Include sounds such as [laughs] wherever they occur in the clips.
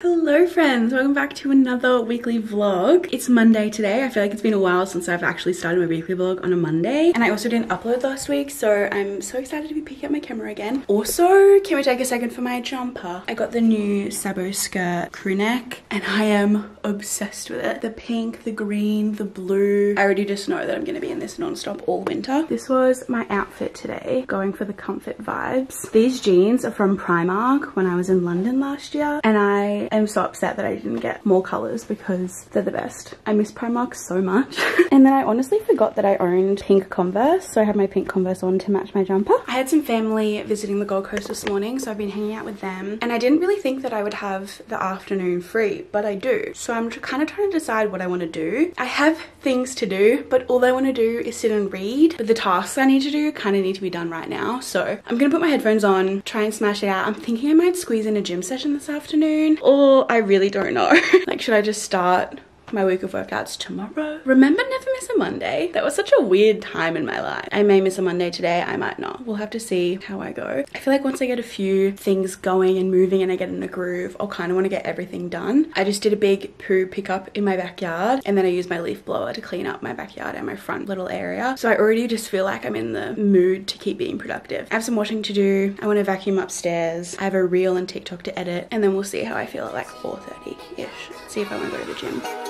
Hello friends, welcome back to another weekly vlog. It's Monday today. I feel like it's been a while since I've actually started my weekly vlog on a Monday. And I also didn't upload last week, so I'm so excited to be picking up my camera again. Also, can we take a second for my jumper? I got the new Sabo skirt crew neck and I am obsessed with it. The pink, the green, the blue. I already just know that I'm gonna be in this non-stop all winter. This was my outfit today, going for the comfort vibes. These jeans are from Primark when I was in London last year and I am so upset that I didn't get more colors because they're the best. I miss Primark so much. [laughs] and then I honestly forgot that I owned pink Converse, so I have my pink Converse on to match my jumper. I had some family visiting the Gold Coast this morning, so I've been hanging out with them. And I didn't really think that I would have the afternoon free, but I do. So I'm kind of trying to decide what I want to do. I have things to do, but all I want to do is sit and read. But the tasks I need to do kind of need to be done right now. So I'm going to put my headphones on, try and smash it out. I'm thinking I might squeeze in a gym session this afternoon or I really don't know. [laughs] like, should I just start my week of workouts tomorrow. Remember never miss a Monday? That was such a weird time in my life. I may miss a Monday today, I might not. We'll have to see how I go. I feel like once I get a few things going and moving and I get in a groove, I'll kind of want to get everything done. I just did a big poo pickup in my backyard and then I used my leaf blower to clean up my backyard and my front little area. So I already just feel like I'm in the mood to keep being productive. I have some washing to do. I want to vacuum upstairs. I have a reel and TikTok to edit and then we'll see how I feel at like 4.30ish. See if I want to go to the gym.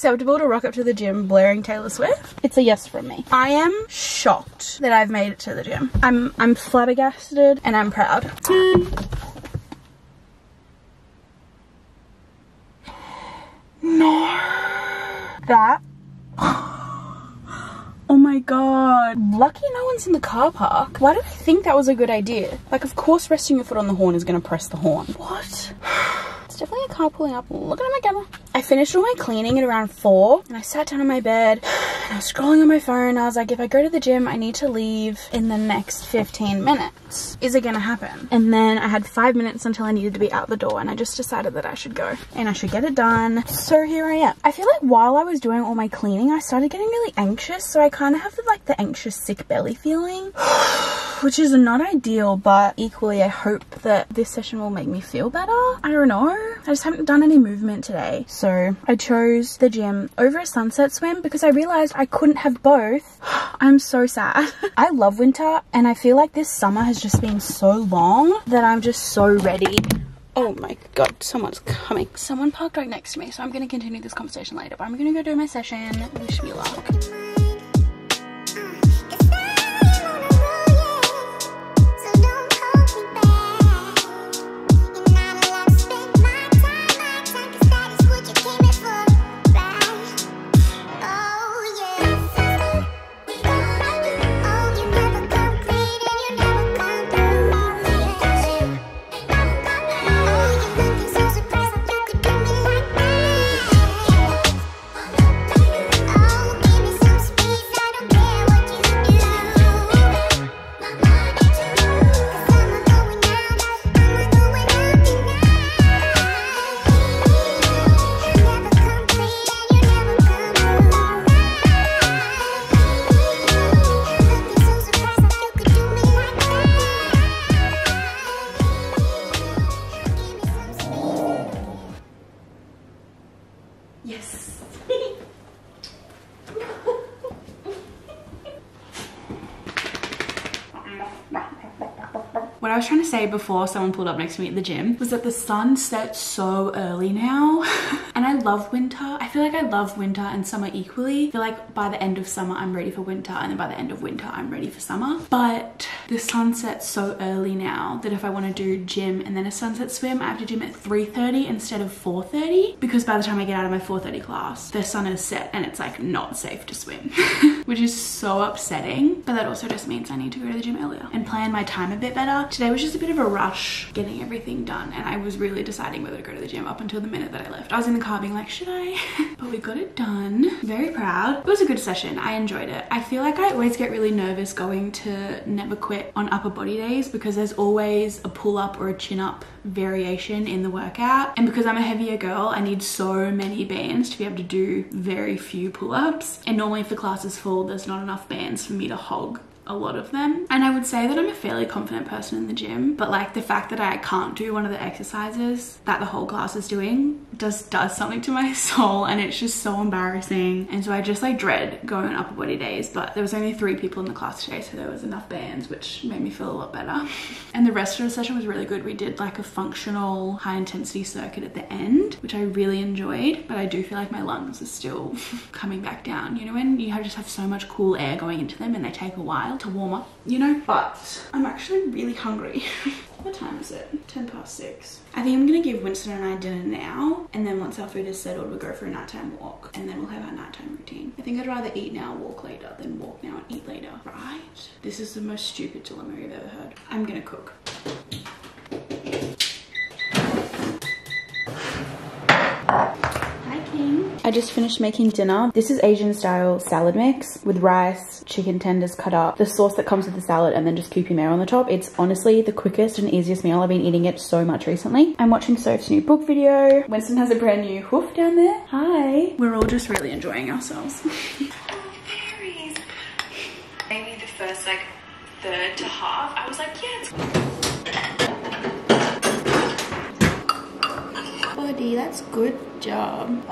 Acceptable to rock up to the gym blaring Taylor Swift? It's a yes from me. I am shocked that I've made it to the gym. I'm I'm flabbergasted and I'm proud. [sighs] No. That [sighs] Oh my god. Lucky no one's in the car park. Why did I think that was a good idea? Like, of course resting your foot on the horn is gonna press the horn. What? Definitely a car pulling up. Look at my camera. I finished all my cleaning at around 4 and I sat down on my bed [sighs] and I was scrolling on my phone. I was like, if I go to the gym, I need to leave in the next 15 minutes. Is it gonna happen? And then I had five minutes until I needed to be out the door and I just decided that I should go and I should get it done. So here I am. I feel like while I was doing all my cleaning, I started getting really anxious. So I kind of have the, like the anxious sick belly feeling. [sighs] [sighs] which is not ideal, but equally I hope that this session will make me feel better. I don't know. I just haven't done any movement today. So I chose the gym over a sunset swim because I realized I couldn't have both. [gasps] I'm so sad. [laughs] I love winter and I feel like this summer has just been so long that I'm just so ready Oh my god, someone's coming. Someone parked right next to me, so I'm gonna continue this conversation later, but I'm gonna go do my session. Wish me luck. Say before someone pulled up next to me at the gym was that the sun sets so early now [laughs] and I love winter. I feel like I love winter and summer equally. I feel like by the end of summer, I'm ready for winter and then by the end of winter, I'm ready for summer. But the sun sets so early now that if I want to do gym and then a sunset swim, I have to gym at 3.30 instead of 4.30 because by the time I get out of my 4.30 class, the sun is set and it's like not safe to swim, [laughs] which is so upsetting. But that also just means I need to go to the gym earlier and plan my time a bit better. Today was just a bit of a rush getting everything done and I was really deciding whether to go to the gym up until the minute that I left. I was in the car being like, should I? [laughs] but we got it done. Very proud. It was a good session. I enjoyed it. I feel like I always get really nervous going to Never Quit on upper body days because there's always a pull up or a chin up variation in the workout. And because I'm a heavier girl, I need so many bands to be able to do very few pull-ups. And normally if the class is full, there's not enough bands for me to hog a lot of them. And I would say that I'm a fairly confident person in the gym, but like the fact that I can't do one of the exercises that the whole class is doing just does something to my [laughs] soul and it's just so embarrassing. And so I just like dread going on upper body days, but there was only three people in the class today, so there was enough bands, which made me feel a lot better. [laughs] and the rest of the session was really good. We did like a functional high intensity circuit at the end, which I really enjoyed, but I do feel like my lungs are still [laughs] coming back down. You know, when you just have so much cool air going into them and they take a while to warm up, you know? But I'm actually really hungry. What time is it? 10 past 6. I think I'm gonna give Winston and I dinner now, and then once our food is settled, we'll go for a nighttime walk, and then we'll have our nighttime routine. I think I'd rather eat now, walk later, than walk now and eat later, right? This is the most stupid dilemma you've ever heard. I'm gonna cook. I just finished making dinner. This is Asian style salad mix with rice, chicken tenders cut up, the sauce that comes with the salad and then just Kewpie mayo on the top. It's honestly the quickest and easiest meal. I've been eating it so much recently. I'm watching Soph's new book video. Winston has a brand new hoof down there. Hi. We're all just really enjoying ourselves. [laughs] Maybe the first like third to half, I was like, yeah, it's Buddy, that's good job.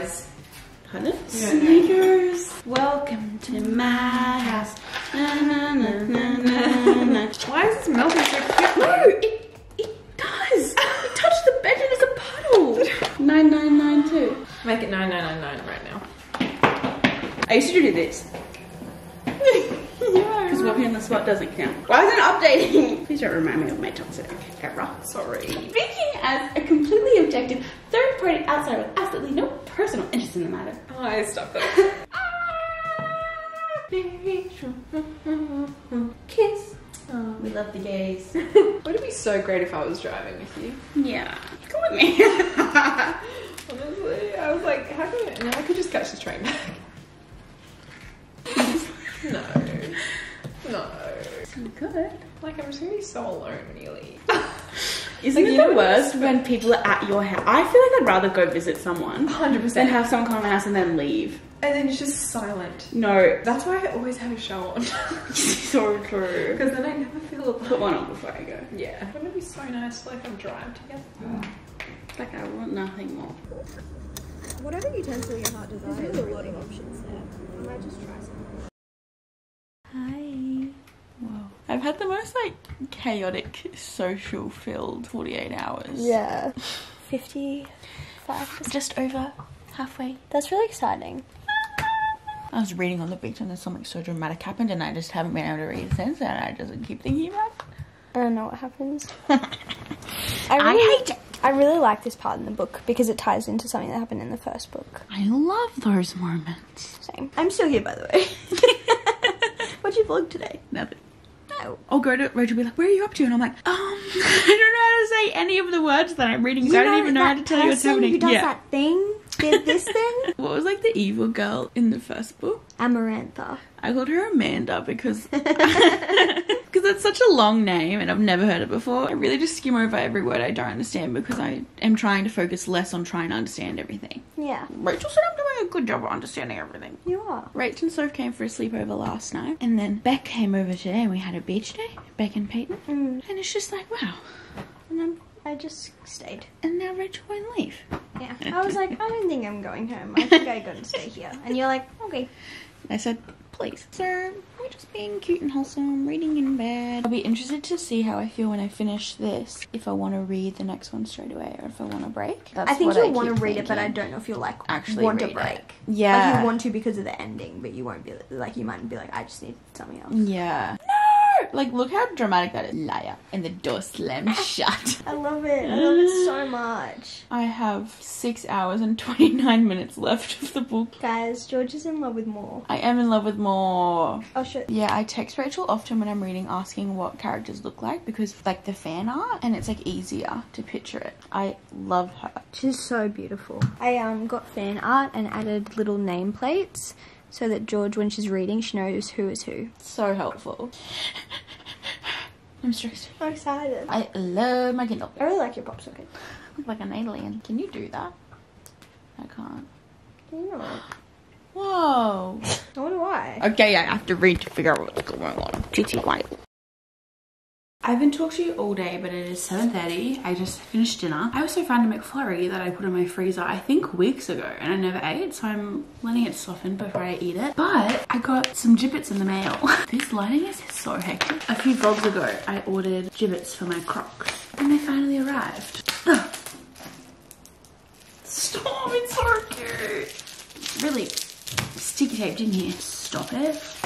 Pardon? Yeah. Sneakers. Welcome to my house. Na, na, na, na, na, na. Why is this melting so quickly? No, it, it does. It touched the bed and it's a puddle. 9992. Make it 9999 right now. I used to do this. Walking on the spot doesn't count. Why isn't it updating? [laughs] Please don't remind me of my toxic camera. Sorry. Speaking as a completely objective third party outsider with absolutely no personal interest in the matter. Oh, I stopped that. [laughs] Ah! Kiss. Oh, we love the gays. [laughs] Would it be so great if I was driving with you? yeah. Come with me. Honestly, I was like, how can I? No, I could just catch the train back. no. No. It's good. Like, I'm just gonna be so alone when you leave. [laughs] Isn't Like, it the worst it's- when people are at your house? I feel like I'd rather go visit someone 100%. than have someone come to my house and then leave. And then it's just silent. No, That's why I always have a show on. [laughs] so true. [laughs] Because then I never feel alone. Put one on before I go. Yeah. Wouldn't it be so nice to like have a drive together? Like I want nothing more. Whatever utensil your heart desires, there's a lot of options there. I might just try some. Hi. I've had the most like chaotic social filled 48 hours. Yeah. 55. Just over halfway. That's really exciting. I was reading on the beach and then something so dramatic happened and I just haven't been able to read since and I just keep thinking about it. I don't know what happens. [laughs] I really, hate it. I really like this part in the book because it ties into something that happened in the first book. I love those moments. Same. I'm still here, by the way. [laughs] What'd you vlog today? Nothing. I'll go to Rachel be like, where are you up to? And I'm like, um, [laughs] I don't know how to say any of the words that I'm reading, so I don't even know how to tell you what's happening. Who does yeah. that thing? did this [laughs] thing. What was like the evil girl in the first book? Amarantha. I called her Amanda because [laughs] [laughs] because it's such a long name and I've never heard it before. I really just skim over every word I don't understand because I am trying to focus less on trying to understand everything. Yeah, Rachel said I'm doing a good job of understanding everything. you are. Rachel and Soph came for a sleepover last night, and then Beck came over today, and we had a beach day. Beck and Peyton, Mm. and it's just like wow. And then I just stayed. And now Rachel won't leave. Yeah. I was like, I don't think I'm going home. I think I gotta stay here. And you're like, okay. I said, please. So we're just being cute and wholesome, reading in bed. I'll be interested to see how I feel when I finish this. If I want to read the next one straight away, or if I want to break. That's I think what you'll want to read it, but I don't know if you'll like Actually want to read it. break. Yeah. Like you want to because of the ending, but you won't be like you might be like, I just need something else. Yeah. Like, look how dramatic that is. Liar. And the door slammed [laughs] shut. I love it. I love it so much. I have six hours and 29 minutes left of the book. Guys, George is in love with Mor. I am in love with Mor. Oh shit. Yeah, I text Rachel often when I'm reading asking what characters look like because like the fan art and it's like easier to picture it. I love her. She's so beautiful. I um got fan art and added little nameplates so that George, when she's reading, she knows who is who. So helpful. [laughs] I'm stressed. I'm excited. I love my Kindle. I really like your pop socket. Look like an alien. Can you do that? I can't. You know it. Whoa. So do I. Okay, I have to read to figure out what's going on. GT white. I've been talking to you all day, but it is 7.30. I just finished dinner. I also found a McFlurry that I put in my freezer, I think weeks ago, and I never ate, so I'm letting it soften before I eat it. But I got some Jibbitz in the mail. [laughs] this lighting is so hectic. A few vlogs ago, I ordered Jibbitz for my crocs, and they finally arrived. Ugh. Stop, it's so cute. Really sticky taped in here. Stop it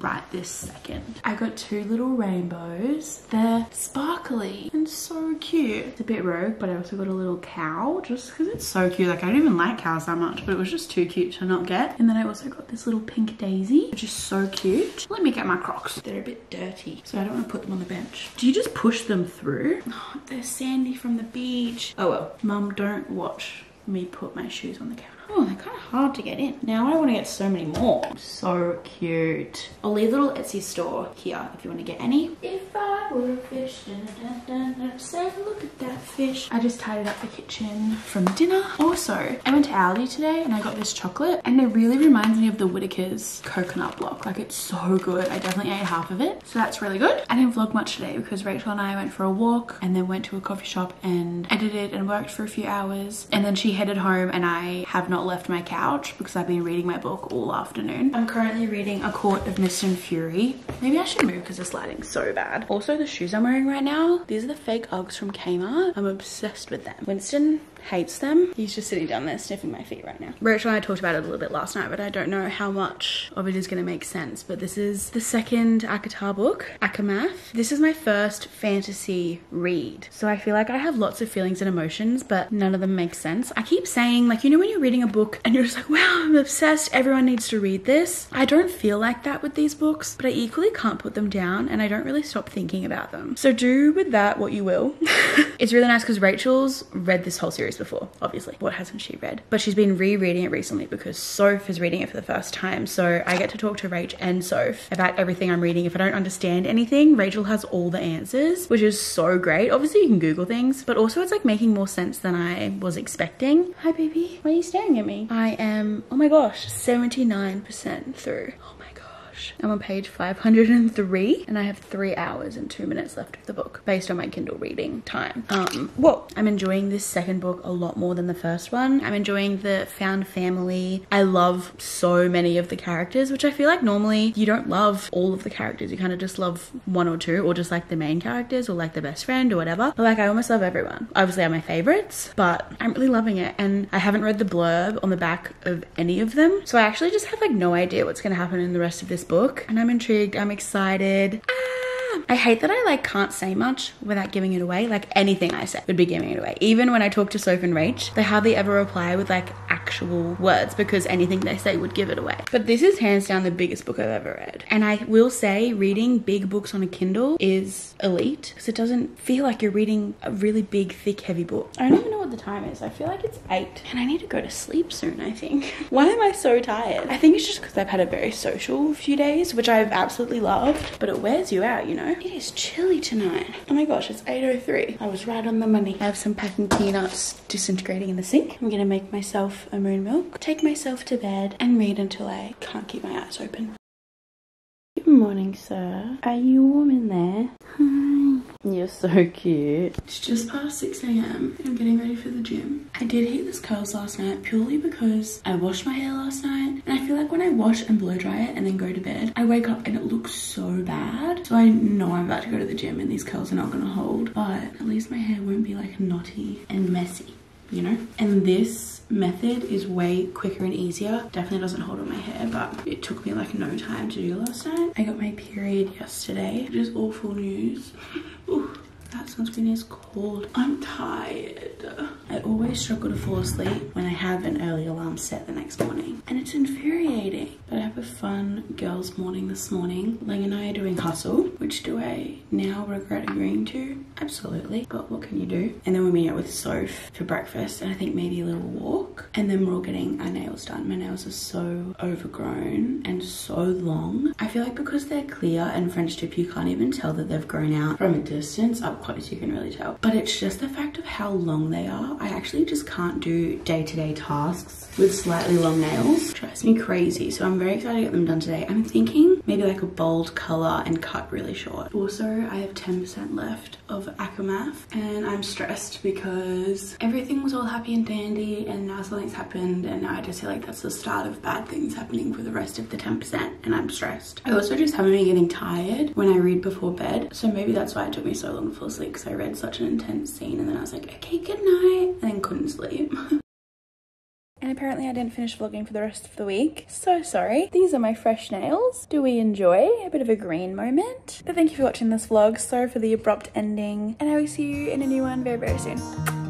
right this second. I got two little rainbows. They're sparkly and so cute. It's a bit rogue, but I also got a little cow just because it's so cute. Like I don't even like cows that much, but it was just too cute to not get. And then I also got this little pink daisy, which is so cute. Let me get my crocs. They're a bit dirty, so I don't want to put them on the bench. Do you just push them through? Oh, they're sandy from the beach. Oh well. Mum, don't watch me put my shoes on the counter. Oh, they're kind of hard to get in. Now I want to get so many more. So cute. I'll leave a little Etsy store here if you want to get any. If I were a fish, dun, dun, dun, dun, say look at that fish. I just tidied up the kitchen from dinner. Also, I went to Aldi today and I got this chocolate and it really reminds me of the Whittaker's coconut block. Like it's so good. I definitely ate half of it. So that's really good. I didn't vlog much today because Rachel and I went for a walk and then went to a coffee shop and edited and worked for a few hours. And then she headed home and I have not left my couch because I've been reading my book all afternoon. I'm currently reading A Court of Mist and Fury. Maybe I should move because this lighting's so bad. Also, the shoes I'm wearing right now, these are the fake Uggs from Kmart. I'm obsessed with them. Winston hates them. He's just sitting down there sniffing my feet right now. Rachel and I talked about it a little bit last night, but I don't know how much of it is going to make sense. But this is the second ACOTAR book, ACOMAF. This is my first fantasy read. So I feel like I have lots of feelings and emotions, but none of them make sense. I keep saying, like, you know, when you're reading a book and you're just like, wow, I'm obsessed. Everyone needs to read this. I don't feel like that with these books, but I equally can't put them down and I don't really stop thinking about them. So do with that what you will. [laughs] it's really nice because Rachel's read this whole series before, obviously. What hasn't she read? But she's been rereading it recently because Soph is reading it for the first time. So I get to talk to Rach and Soph about everything I'm reading. If I don't understand anything, Rachel has all the answers, which is so great. Obviously, you can Google things, but also it's like making more sense than I was expecting. Hi, baby. Why are you staring at me? I am, oh my gosh, 79% through. Oh my gosh. I'm on page 503 and I have three hours and two minutes left of the book based on my Kindle reading time. Um, I'm enjoying this second book a lot more than the first one. I'm enjoying the found family. I love so many of the characters, which I feel like normally you don't love all of the characters. You kind of just love one or two or just like the main characters or like the best friend or whatever. But like I almost love everyone. Obviously I'm my favorites, but I'm really loving it. And I haven't read the blurb on the back of any of them. So I actually just have like no idea what's going to happen in the rest of this book. And I'm intrigued. I'm excited. Ah! I hate that I like can't say much without giving it away. Like anything I say would be giving it away. Even when I talk to Soph and Rach, they hardly ever reply with like actual words because anything they say would give it away. But this is hands down the biggest book I've ever read. And I will say reading big books on a Kindle is elite because it doesn't feel like you're reading a really big, thick, heavy book. I don't even know what the time is. I feel like it's eight and I need to go to sleep soon, I think. [laughs] Why am I so tired? I think it's just because I've had a very social few days, which I've absolutely loved, but it wears you out, you know? It is chilly tonight. Oh my gosh, it's 8.03. I was right on the money. I have some packing peanuts disintegrating in the sink. I'm gonna make myself a moon milk, take myself to bed, and read until I can't keep my eyes open. Good morning, sir. Are you warm in there? You're so cute. It's just past 6 a.m. I'm getting ready for the gym. I did heat this curls last night purely because I washed my hair last night and I feel like when I wash and blow dry it and then go to bed, I wake up and it looks so bad. So I know I'm about to go to the gym and these curls are not gonna hold, but at least my hair won't be like knotty and messy you know? And this method is way quicker and easier. Definitely doesn't hold on my hair, but it took me like no time to do last night. I got my period yesterday, which is awful news. That sunscreen is cold. I'm tired. I always struggle to fall asleep when I have an early alarm set the next morning. And it's infuriating. But I have a fun girls morning this morning. Ling and I are doing hustle, which do I now regret agreeing to? Absolutely. But what can you do? And then we're meeting out with Soph for breakfast and I think maybe a little walk. And then we're all getting our nails done. My nails are so overgrown and so long. I feel like because they're clear and French tip, you can't even tell that they've grown out from a distance. Up close, you can really tell. But it's just the fact of how long they are. I actually just can't do day-to-day -day tasks with slightly long nails. It drives me crazy. So I'm very excited to get them done today. I'm thinking maybe like a bold color and cut really short. Also, I have 10% left of ACOMAF and I'm stressed because everything was all happy and dandy and now something's happened and I just feel like that's the start of bad things happening for the rest of the 10% and I'm stressed. I also just haven't been getting tired when I read before bed. So maybe that's why it took me so long to fall asleep because I read such an intense scene and then I was like, okay, good night, and then couldn't sleep. [laughs] And apparently I didn't finish vlogging for the rest of the week. So sorry. These are my fresh nails. Do we enjoy a bit of a green moment? But thank you for watching this vlog. Sorry for the abrupt ending. And I will see you in a new one very, very soon.